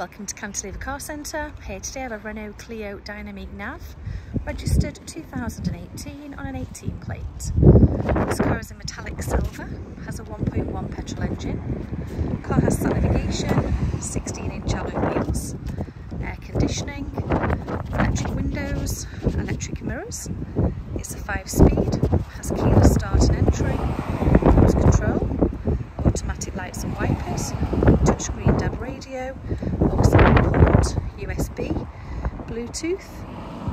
Welcome to Cantilever Car Centre. Here today I have a Renault Clio Dynamique Nav, registered 2018 on an 18 plate. This car is a metallic silver, has a 1.1 petrol engine. car has sat navigation, 16 inch alloy wheels, air conditioning, electric windows, electric mirrors. It's a 5 speed, has keyless start and entry, cruise control, automatic lights and wipers, touchscreen DAB radio, USB, Bluetooth,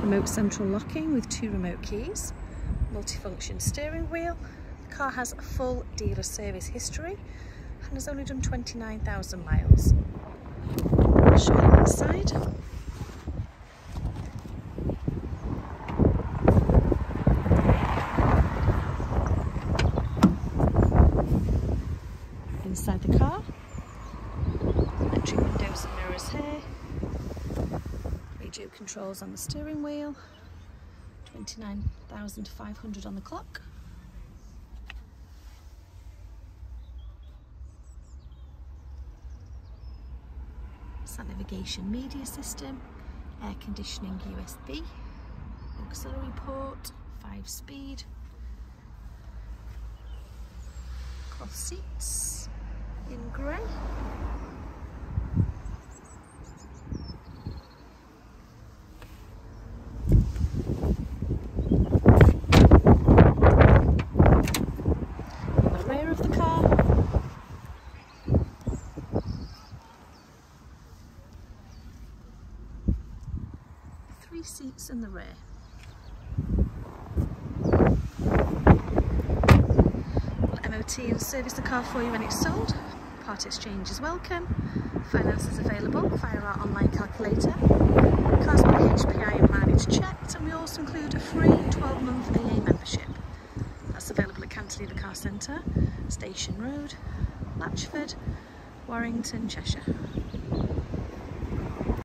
remote central locking with two remote keys, multifunction steering wheel. The car has a full dealer service history and has only done 29,000 miles. I'll show you inside. Inside the car electric windows and mirrors here, controls on the steering wheel, 29,500 on the clock. Sat navigation media system, air conditioning USB, auxiliary port, 5 speed, cloth seats in grey. rear of the car. Three seats in the rear. MOT and service the car for you when it's sold. Part exchange is welcome. Finance is available via our online calculator. Cars with HPI and mileage checked and we also include a free 12 month AA membership. That's available at Cantilever Car Centre, Station Road, Latchford, Warrington, Cheshire.